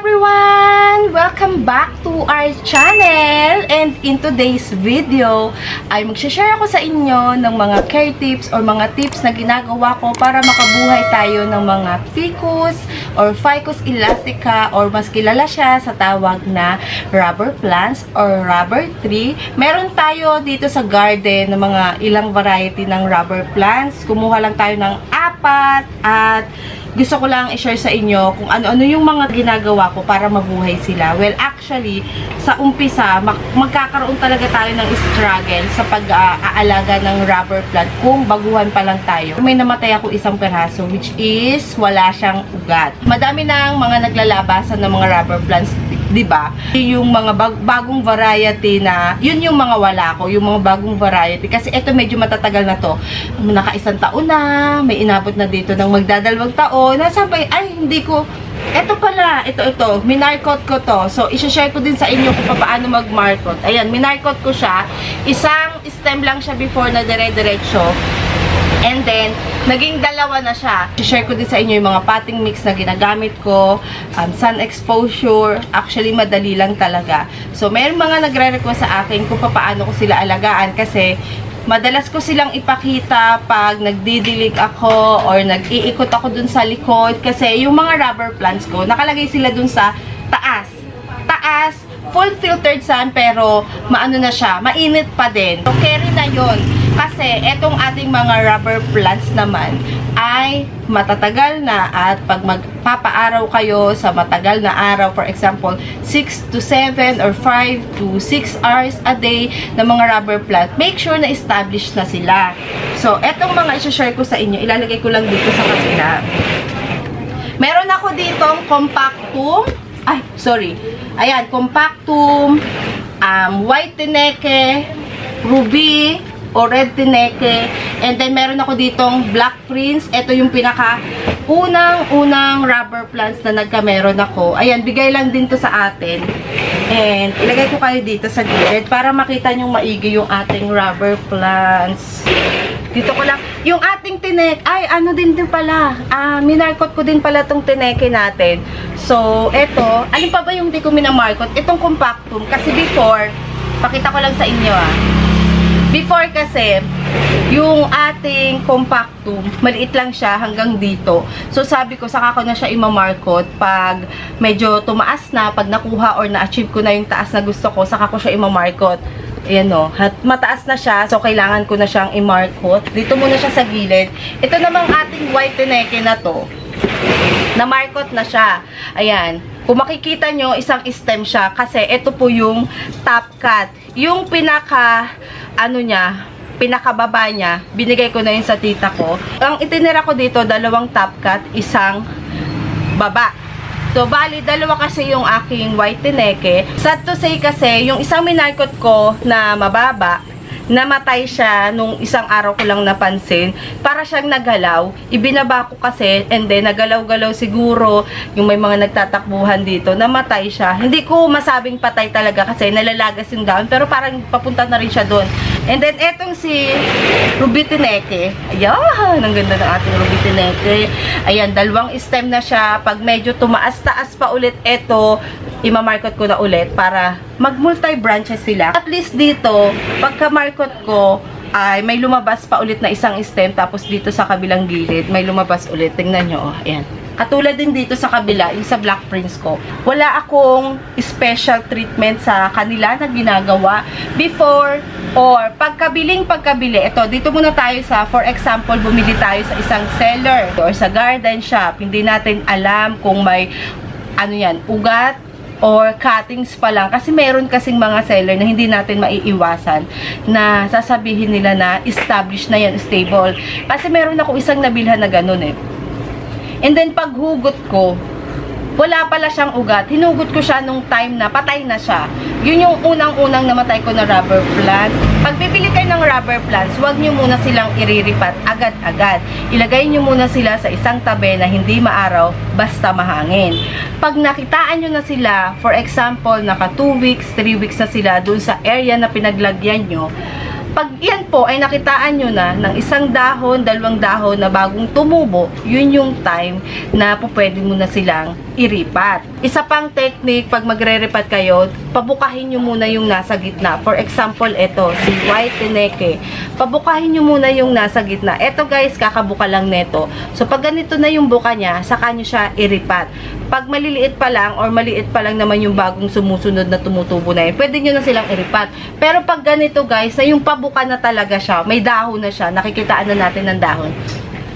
everyone! Welcome back to our channel! And in today's video, ay magsashare ako sa inyo ng mga care tips or mga tips na ginagawa ko para makabuhay tayo ng mga ficus or ficus elastica or mas kilala siya sa tawag na rubber plants or rubber tree. Meron tayo dito sa garden ng mga ilang variety ng rubber plants. Kumuha lang tayo ng apat at gusto ko lang i-share sa inyo kung ano-ano yung mga ginagawa ko para mabuhay sila. Well, actually, sa umpisa, mag magkakaroon talaga tayo ng struggle sa pag-aalaga ng rubber plant kung baguhan pa lang tayo. May namatay ako isang peraso which is wala siyang ugat. Madami nang mga naglalabasan ng mga rubber plants 'di ba? Yung mga bag bagong variety na, yun yung mga wala ko, yung mga bagong variety kasi ito medyo matatagal na to. Naka-isang taon na, may inabot na dito ng magdadalawang taon. Nasabay, ay hindi ko ito pala, ito, ito, minarkot ko to. So, isa-share ko din sa inyo kung paano mag-markot. Ayan, minarkot ko siya. Isang stem lang siya before na dire-diretso. And then, naging dalawa na siya. Share ko din sa inyo yung mga potting mix na ginagamit ko. Um, sun exposure. Actually, madali lang talaga. So, may mga nagre-request sa akin kung paano ko sila alagaan kasi madalas ko silang ipakita pag nagdidilig ako or nag-iikot ako dun sa likod kasi yung mga rubber plants ko, nakalagay sila dun sa taas. Taas, full filtered sun pero maano na siya, mainit pa din. So, carry na yon kasi etong ating mga rubber plants naman ay matatagal na at pag magpapaaraw kayo sa matagal na araw, for example, 6 to 7 or 5 to 6 hours a day ng mga rubber plant, make sure na established na sila. So, etong mga isa-share ko sa inyo, ilalagay ko lang dito sa kanila. Meron ako ditong compactum, ay, sorry, ayan, compactum, um, white tineke, ruby, o red tineke. And then, meron ako ditong black prince. Ito yung pinaka unang-unang rubber plants na nagka-meron ako. Ayan, bigay lang din to sa atin. And, ilagay ko kayo dito sa gilid para makita nyo maigi yung ating rubber plants. Dito ko lang. Yung ating tinek, ay, ano din din pala. Ah, minarkot ko din pala tong tineke natin. So, eto, alin pa ba yung di ko minamarkot? Itong compactum. Kasi before, pakita ko lang sa inyo ah Before kasi, yung ating compactum, maliit lang siya hanggang dito. So, sabi ko, saka ko na siya imamarkot pag medyo tumaas na, pag nakuha or na-achieve ko na yung taas na gusto ko, saka ko siya imamarkot. Ayan o, at mataas na siya, so kailangan ko na siyang imarkot. Dito muna siya sa gilid. Ito namang ating white teneke na to, na-markot na siya. Ayan. Kung makikita nyo, isang stem siya kasi ito po yung top cut. Yung pinaka ano niya, pinakababa niya, binigay ko na yun sa tita ko. Ang itinira ko dito, dalawang top cut, isang baba. So, bali, dalawa kasi yung aking white tineke. Sad to say kasi, yung isang minarkot ko na mababa, namatay siya nung isang araw ko lang napansin. Para siyang nagalaw. Ibinaba ko kasi and then nagalaw-galaw siguro yung may mga nagtatakbuhan dito. Namatay siya. Hindi ko masabing patay talaga kasi nalalagas yung dahon pero parang papunta na rin siya doon. And then etong si Ruby Tineke. Ayan, ang ganda ng ating Ruby Tineke. Ayan, dalawang stem na siya. Pag medyo tumaas-taas pa ulit ito, imamarket ko na ulit para mag multi-branches sila. At least dito, pagka-market ko, ay may lumabas pa ulit na isang stem tapos dito sa kabilang gilid may lumabas ulit. Tingnan nyo, oh, ayan. Katulad din dito sa kabila, yung sa Black Prince ko. Wala akong special treatment sa kanila na ginagawa before or pagkabiling pagkabili. Ito, dito muna tayo sa, for example, bumili tayo sa isang seller or sa garden shop. Hindi natin alam kung may ano yan, ugat or cuttings pa lang. Kasi meron kasing mga seller na hindi natin maiiwasan na sasabihin nila na established na yan, stable. Kasi meron ako isang nabilhan na ganun eh. And then paghugot ko, wala pala siyang ugat. Hinugot ko siya nung time na patay na siya. Yun yung unang-unang namatay ko na rubber plant. Pag bibili kayo ng rubber plants, huwag nyo muna silang iriripat agad-agad. Ilagay nyo muna sila sa isang tabi na hindi maaraw, basta mahangin. Pag nakitaan nyo na sila, for example, naka 2 weeks, 3 weeks na sila dun sa area na pinaglagyan nyo, pag yan po ay nakitaan nyo na ng isang dahon, dalawang dahon na bagong tumubo, yun yung time na po pwede mo na silang iripat. Isa pang technique pag magre-ripat kayo, pabukahin nyo muna yung nasa gitna. For example, ito, si white tineke. Pabukahin nyo muna yung nasa gitna. Ito guys, kakabuka lang neto. So pag ganito na yung buka niya, saka nyo siya iripat. Pag maliliit pa lang or maliit pa lang naman yung bagong sumusunod na tumutubo na yun, pwede nyo na silang iripat. Pero pag ganito guys, na yung pabuka na talaga siya, may dahon na siya, nakikitaan na natin ng dahon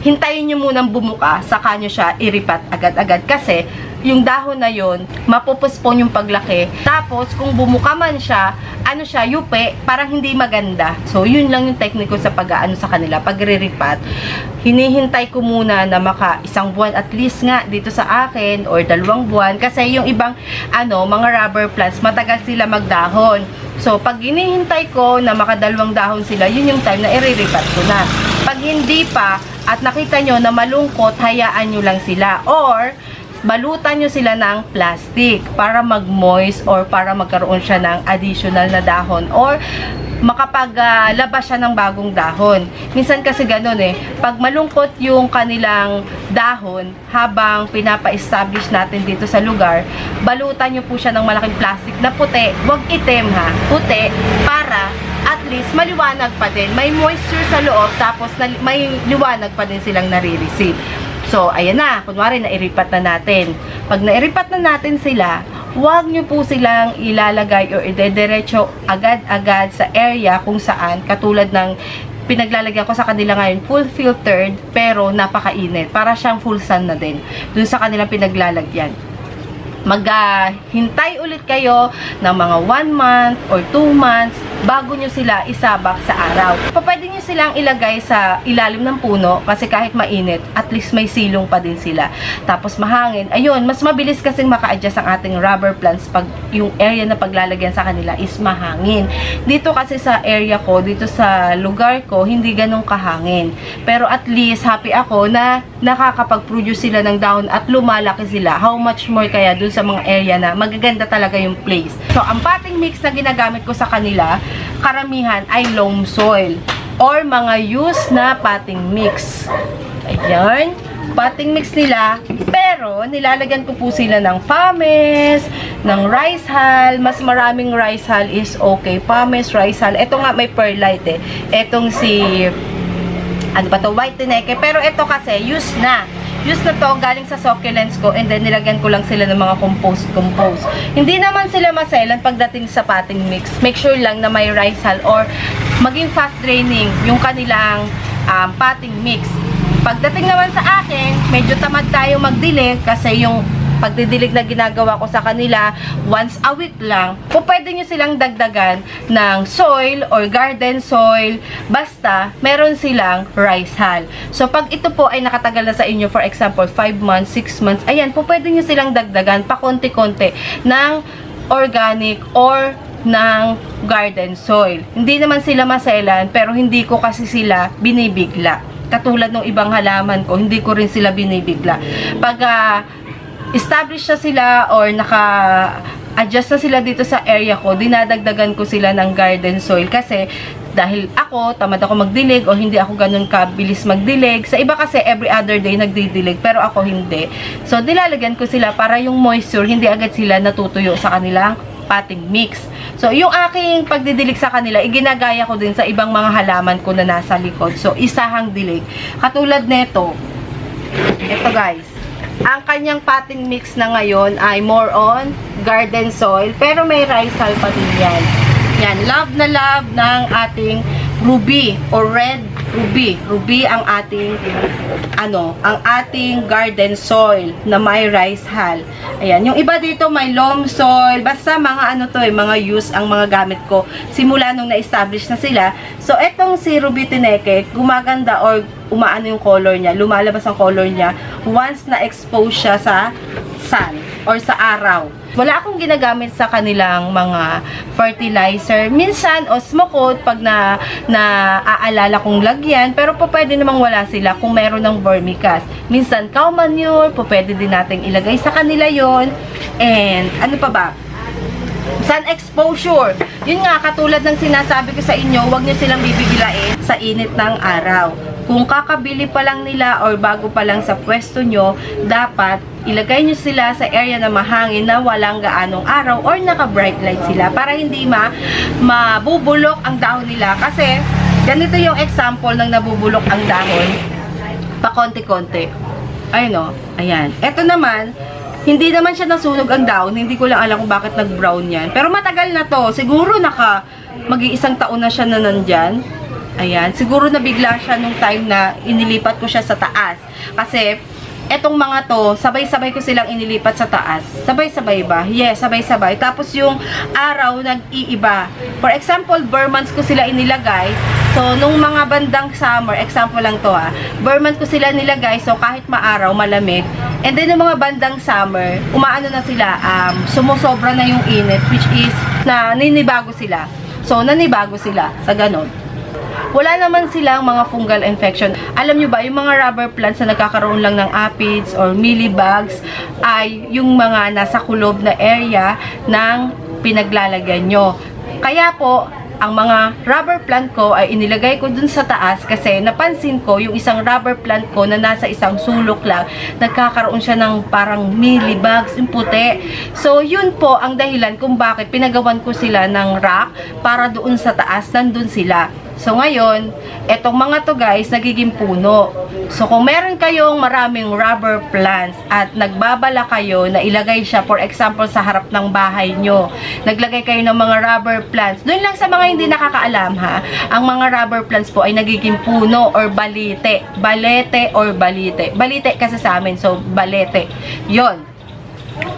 hintayin nyo munang bumuka, saka nyo siya iripat agad-agad. Kasi, yung dahon na yon mapupuspon yung paglaki. Tapos, kung bumuka man siya, ano siya, yupe, parang hindi maganda. So, yun lang yung technique ko sa pag-ano sa kanila, pagre-ripat. Hinihintay ko muna na maka isang buwan at least nga dito sa akin or dalawang buwan. Kasi yung ibang, ano, mga rubber plants, matagal sila magdahon. So, pag hinihintay ko na makadalawang dahon sila, yun yung time na i-ripat ko na. Pag hindi pa, at nakita nyo na malungkot, hayaan nyo lang sila. Or, balutan nyo sila ng plastic para mag-moist or para magkaroon siya ng additional na dahon. Or, makapaglabas uh, siya ng bagong dahon. Minsan kasi ganun eh, pag malungkot yung kanilang dahon habang pinapa-establish natin dito sa lugar, balutan nyo po siya ng malaking plastic na puti, wag itim ha, puti, para at least maliwanag pa din. May moisture sa loob tapos may liwanag pa din silang nare-receive. So, ayan na. Kunwari, nairipat na natin. Pag nairipat na natin sila, huwag nyo po silang ilalagay or idediretso agad-agad sa area kung saan, katulad ng pinaglalagyan ko sa kanila ngayon, full filtered, pero napakainit. Para siyang full sun na din. Dun sa kanilang pinaglalagyan maghintay uh, ulit kayo ng mga 1 month or 2 months bago nyo sila isabak sa araw. Pwede nyo silang ilagay sa ilalim ng puno kasi kahit mainit, at least may silong pa din sila. Tapos mahangin. Ayun, mas mabilis kasing maka-adjust ang ating rubber plants pag yung area na paglalagyan sa kanila is mahangin. Dito kasi sa area ko, dito sa lugar ko, hindi ganong kahangin. Pero at least happy ako na nakakapag-produce sila ng dahon at lumalaki sila. How much more kaya dun sa mga area na magaganda talaga yung place. So, ang potting mix na ginagamit ko sa kanila, karamihan ay loam soil or mga used na potting mix. Ayan. Potting mix nila. Pero, nilalagyan ko po sila ng pames, ng rice hull. Mas maraming rice hull is okay. Pames, rice hull. Ito nga may perlite eh. Etong si ano ba to, white tineke. Pero ito kasi, used na. Used na to, galing sa succulents ko, and then nilagyan ko lang sila ng mga compost-compost. Hindi naman sila maselan pagdating sa potting mix. Make sure lang na may rice hull or maging fast draining yung kanilang um, potting mix. Pagdating naman sa akin, medyo tamad tayo magdilig kasi yung pagdidilig na ginagawa ko sa kanila once a week lang, po pwede nyo silang dagdagan ng soil or garden soil, basta meron silang rice hull. So, pag ito po ay nakatagal na sa inyo, for example, 5 months, 6 months, ayan, po pwede nyo silang dagdagan pa konti-konti ng organic or ng garden soil. Hindi naman sila maselan, pero hindi ko kasi sila binibigla. Katulad ng ibang halaman ko, hindi ko rin sila binibigla. Pag uh, established na sila or naka adjust na sila dito sa area ko, dinadagdagan ko sila ng garden soil kasi dahil ako, tamad ako magdilig o hindi ako ganun kabilis magdilig. Sa iba kasi every other day nagdidilig pero ako hindi. So nilalagyan ko sila para yung moisture hindi agad sila natutuyo sa kanilang potting mix. So yung aking pagdidilig sa kanila, iginagaya ko din sa ibang mga halaman ko na nasa likod. So isahang dilig. Katulad nito. Ito guys ang kanyang potting mix na ngayon ay more on garden soil. Pero may hull pa din yan. Yan, love na love ng ating ruby or red ruby. Ruby ang ating ano, ang ating garden soil na may rice hull. Ayan, yung iba dito may loam soil. Basta mga ano to eh, mga use ang mga gamit ko simula nung na-establish na sila. So, etong si Ruby Tineke, gumaganda or umaano yung color niya, lumalabas ang color niya once na-expose siya sa sun or sa araw. Wala akong ginagamit sa kanilang mga fertilizer. Minsan, osmocode pag na, na aalala kong lagyan, pero po pwede namang wala sila kung meron ng vermicast. Minsan, cow manure, po pwede din nating ilagay sa kanila yon And, ano pa ba? Sun exposure. Yun nga, katulad ng sinasabi ko sa inyo, huwag nyo silang bibigilain sa init ng araw kung kakabili pa lang nila or bago pa lang sa pwesto nyo, dapat ilagay nyo sila sa area na mahangin na walang gaanong araw or naka-bright light sila para hindi ma mabubulok ang dahon nila. Kasi, ganito yung example ng nabubulok ang dahon pa konti-konti. Ayun o, ayan. Ito naman, hindi naman siya nasunog ang dahon. Hindi ko lang alam kung bakit nag-brown yan. Pero matagal na to. Siguro naka mag-iisang taon na siya na nandyan. Ayan. Siguro nabigla siya nung time na inilipat ko siya sa taas. Kasi, etong mga to, sabay-sabay ko silang inilipat sa taas. Sabay-sabay ba? Yes, sabay-sabay. Tapos yung araw nag-iiba. For example, Burmans ko sila inilagay. So, nung mga bandang summer, example lang to ha, Burmans ko sila nilagay. So, kahit maaraw, malamig. And then, yung mga bandang summer, umaano na sila, um, sumusobra na yung init, which is, na ninibago sila. So, nanibago sila sa ganon wala naman silang mga fungal infection. Alam nyo ba, yung mga rubber plants na nagkakaroon lang ng aphids or mealybugs ay yung mga nasa kulob na area ng pinaglalagyan nyo. Kaya po, ang mga rubber plant ko ay inilagay ko dun sa taas kasi napansin ko yung isang rubber plant ko na nasa isang sulok lang, nagkakaroon siya ng parang mealybugs, yung puti. So, yun po ang dahilan kung bakit pinagawan ko sila ng rack para doon sa taas, nandun sila. So, ngayon, etong mga to guys, nagiging puno. So, kung meron kayong maraming rubber plants at nagbabala kayo na ilagay siya, for example, sa harap ng bahay nyo, naglagay kayo ng mga rubber plants, doon lang sa mga hindi nakakaalam ha, ang mga rubber plants po ay nagiging puno or balite. Balete or balite. Balite kasi sa amin, so balete. Yon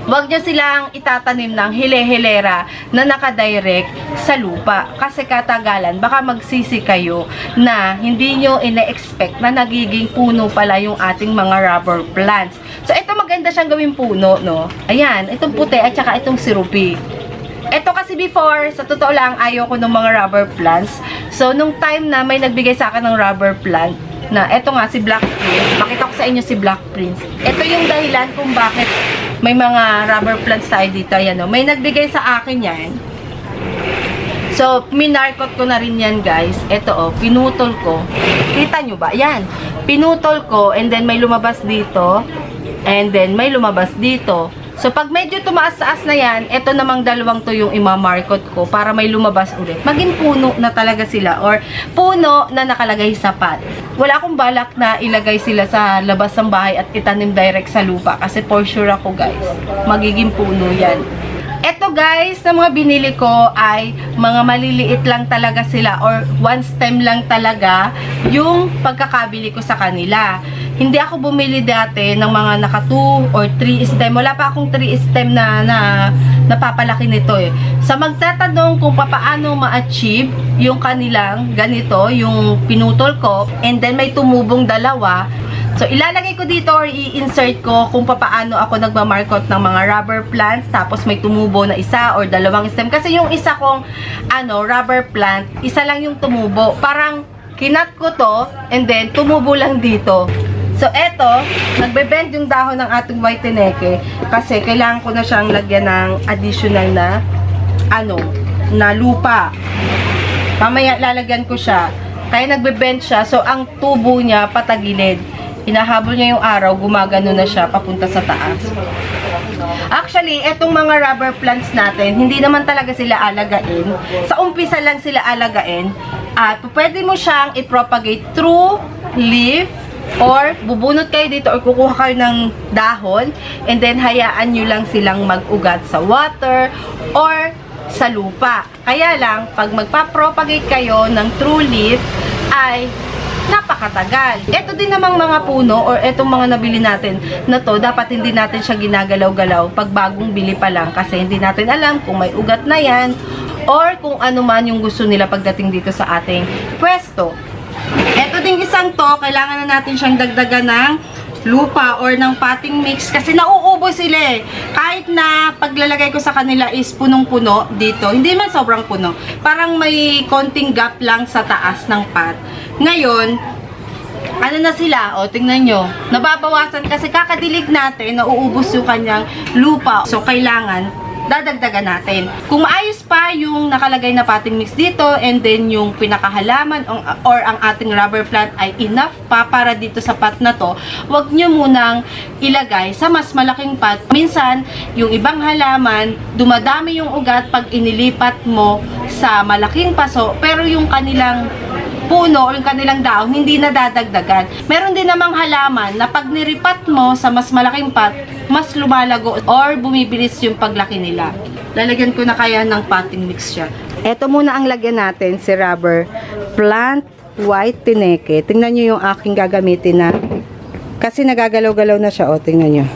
Huwag nyo silang itatanim ng hile-hilera na nakadirect sa lupa. Kasi katagalan, baka magsisi kayo na hindi nyo ina-expect na nagiging puno pala yung ating mga rubber plants. So, ito maganda siyang gawing puno, no? Ayan, itong puti at saka itong sirupi. Ito kasi before, sa totoo lang, ayaw ko ng mga rubber plants. So, nung time na may nagbigay sa akin ng rubber plant, na ito nga si Black Prince, makita ko sa inyo si Black Prince. Ito yung dahilan kung bakit may mga rubber plants tayo dito. Ayan, no? May nagbigay sa akin yan. So, minarkot ko na rin yan, guys. Ito, oh, pinutol ko. Kita nyo ba? Yan. Pinutol ko, and then may lumabas dito. And then, may lumabas dito. So, pag medyo tumaas-taas na yan, ito namang dalawang to yung imamarkot ko para may lumabas ulit. Maging puno na talaga sila or puno na nakalagay sa pot. Wala akong balak na ilagay sila sa labas ng bahay at itanim direct sa lupa kasi for sure ako guys, magiging puno yan. Ito guys, na mga binili ko ay mga maliliit lang talaga sila or one stem lang talaga yung pagkakabili ko sa kanila. Hindi ako bumili dati ng mga naka 2 or 3 stem. Wala pa akong 3 stem na, na napapalaki nito eh. Sa magtatanong kung paano ma-achieve yung kanilang ganito, yung pinutol ko, and then may tumubong dalawa, So, ilalagay ko dito or i-insert ko kung paano ako nagmamarkot ng mga rubber plants. Tapos, may tumubo na isa or dalawang stem. Kasi yung isa kong ano, rubber plant, isa lang yung tumubo. Parang, kinat ko to, and then, tumubo lang dito. So, eto, nagbe-bend yung dahon ng ating white teneke kasi kailangan ko na siyang lagyan ng additional na, ano, na lupa. Mamaya, lalagyan ko siya. Kaya nagbe-bend siya. So, ang tubo niya patagilid hinahabol niya yung araw, gumagano na siya papunta sa taas. Actually, etong mga rubber plants natin, hindi naman talaga sila alagain. Sa umpisa lang sila alagain. At pwede mo siyang i-propagate through leaf or bubunot kayo dito or kukuha kayo ng dahon and then hayaan nyo lang silang mag-ugat sa water or sa lupa. Kaya lang, pag magpa-propagate kayo ng true leaf, ay napakatagal. Ito din namang mga puno or etong mga nabili natin na to, dapat hindi natin siya ginagalaw-galaw pag bagong bili pa lang kasi hindi natin alam kung may ugat na yan or kung ano man yung gusto nila pagdating dito sa ating pwesto. Ito din isang to, kailangan na natin siyang dagdagan ng lupa or ng potting mix kasi nauubos sila eh. Kahit na paglalagay ko sa kanila is punong-puno dito, hindi man sobrang puno. Parang may konting gap lang sa taas ng pot. Ngayon, ano na sila, o tingnan nyo, nababawasan kasi kakadilig natin, nauubos yung kanyang lupa. So, kailangan dadagdagan natin. Kung maayos pa yung nakalagay na potting mix dito and then yung pinakahalaman or, or ang ating rubber plant ay enough pa para dito sa pot na to, wag nyo munang ilagay sa mas malaking pot. Minsan, yung ibang halaman, dumadami yung ugat pag inilipat mo sa malaking paso, pero yung kanilang puno o yung kanilang dahon, hindi nadadagdagan. Meron din namang halaman na pag niripat mo sa mas malaking pot, mas lumalago or bumibilis yung paglaki nila. Lalagyan ko na kaya ng potting mix siya. Ito muna ang lagyan natin, si rubber plant white tineke. Tingnan nyo yung aking gagamitin na kasi nagagalaw-galaw na siya. O, tingnan nyo.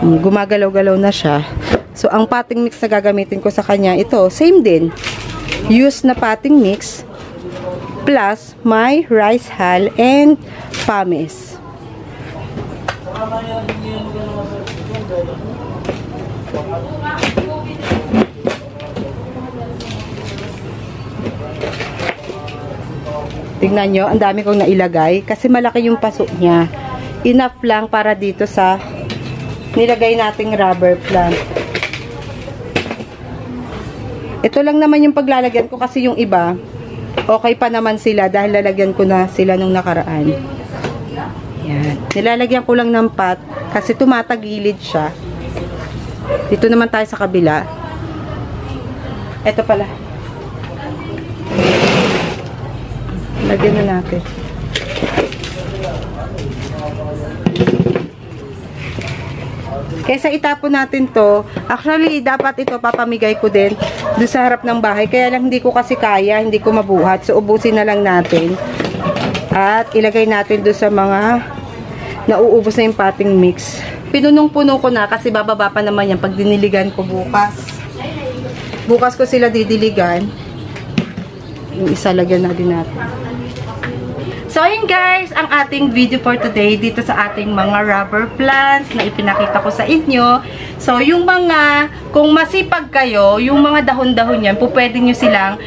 Mm, Gumagalaw-galaw na siya. So, ang potting mix na gagamitin ko sa kanya, ito, same din. Use na potting mix plus my rice hull and pumice. Tingnan nyo, ang dami kong nailagay kasi malaki yung paso niya. Enough lang para dito sa nilagay nating rubber plant. Ito lang naman yung paglalagyan ko kasi yung iba, okay pa naman sila dahil lalagyan ko na sila nung nakaraan. Yan. Nilalagyan ko lang ng pot kasi tumatagilid siya. Dito naman tayo sa kabila. Ito pala. Lagyan na natin. Kaysa itapon natin to, actually dapat ito papamigay ko din doon sa harap ng bahay. Kaya lang hindi ko kasi kaya, hindi ko mabuhat. So ubusin na lang natin. At ilagay natin doon sa mga nauubos na yung potting mix. Pinunong-puno ko na kasi bababa pa naman yan pag diniligan ko bukas. Bukas ko sila didiligan. Yung isa lagyan na din natin. So, yun guys, ang ating video for today dito sa ating mga rubber plants na ipinakita ko sa inyo. So, yung mga, kung masipag kayo, yung mga dahon-dahon yan, po pwede nyo silang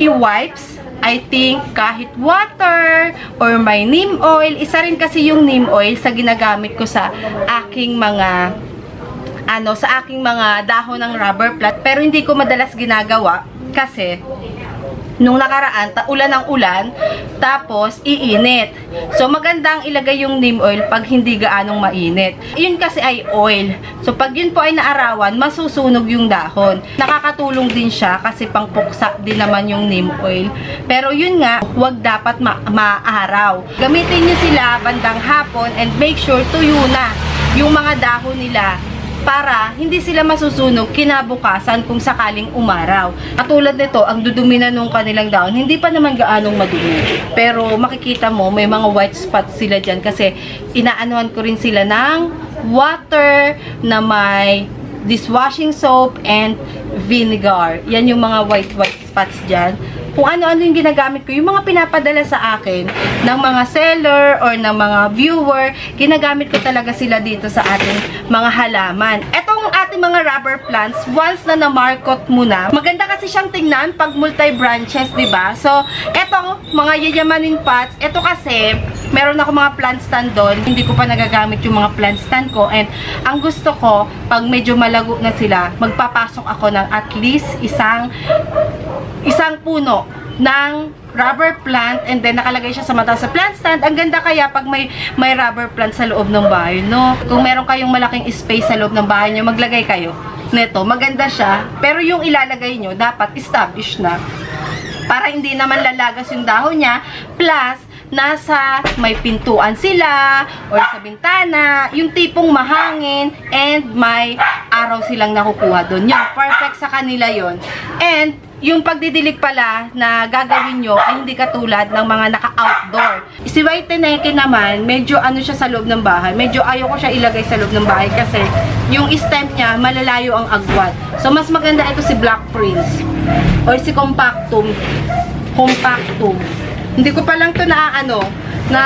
i-wipes. I think kahit water or may neem oil. Isa rin kasi yung neem oil sa ginagamit ko sa aking mga ano, sa aking mga dahon ng rubber plant. Pero hindi ko madalas ginagawa kasi nung nakaraan, ta ulan ng ulan, tapos iinit. So magandang ilagay yung neem oil pag hindi gaanong mainit. Yun kasi ay oil. So pag yun po ay naarawan, masusunog yung dahon. Nakakatulong din siya kasi pangpuksa din naman yung neem oil. Pero yun nga, huwag dapat ma maaraw. Gamitin nyo sila bandang hapon and make sure tuyo na yung mga dahon nila para hindi sila masusunog kinabukasan kung sakaling umaraw. Katulad nito, ang dudumi na nung kanilang dahon, hindi pa naman gaanong madumi. Pero makikita mo, may mga white spots sila dyan kasi inaanuan ko rin sila ng water na may dishwashing soap and vinegar. Yan yung mga white white spots dyan kung ano-ano yung ginagamit ko, yung mga pinapadala sa akin ng mga seller or ng mga viewer, ginagamit ko talaga sila dito sa ating mga halaman. Etong ating mga rubber plants, once na na-markot mo na, maganda kasi siyang tingnan pag multi-branches, ba diba? So, etong mga yayamanin pots, eto kasi, meron ako mga plant stand doon, hindi ko pa nagagamit yung mga plant stand ko, and ang gusto ko, pag medyo malago na sila, magpapasok ako ng at least isang isang puno ng rubber plant and then nakalagay siya sa mata sa plant stand. Ang ganda kaya pag may may rubber plant sa loob ng bahay, no? Kung meron kayong malaking space sa loob ng bahay nyo, maglagay kayo neto. Maganda siya, pero yung ilalagay nyo, dapat established na. Para hindi naman lalagas yung dahon niya. Plus, nasa may pintuan sila or sa bintana, yung tipong mahangin and may araw silang nakukuha doon. Yung perfect sa kanila yon And yung pagdidilig pala na gagawin nyo ay hindi katulad ng mga naka-outdoor. Si White Teneke naman, medyo ano siya sa loob ng bahay. Medyo ayaw ko siya ilagay sa loob ng bahay kasi yung stem niya, malalayo ang agwat. So, mas maganda ito si Black Prince or si Compactum. Compactum. Hindi ko pa lang to na ano, na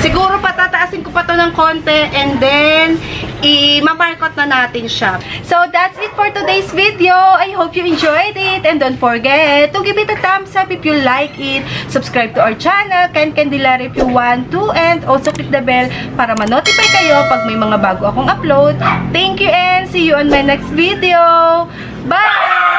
siguro patataasin ko pa to ng konti and then i-markot na natin siya. So, that's it for today's video. I hope you enjoyed it. And don't forget to give it a thumbs up if you like it. Subscribe to our channel, Ken Candelaria if you want to. And also click the bell para ma-notify kayo pag may mga bago akong upload. Thank you and see you on my next video. Bye!